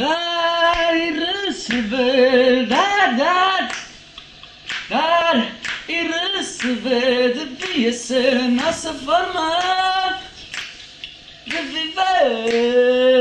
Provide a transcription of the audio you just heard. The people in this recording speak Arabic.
Gayrıs vedadat Gar iris ved dies nas farma Vive